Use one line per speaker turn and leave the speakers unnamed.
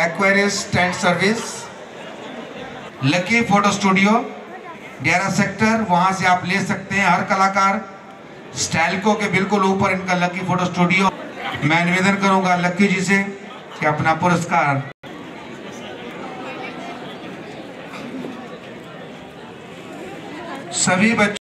Aquarius tent service lucky photo studio ग्यारह sector वहाँ से आप ले सकते हैं हर कलाकार। स्टाइलको के बिल्कुल ऊपर इनका लकी फ़ोटो स्टूडियो मैं निवेदन करूँगा लक्की जी से कि अपना पुरस्कार। सभी बच्चों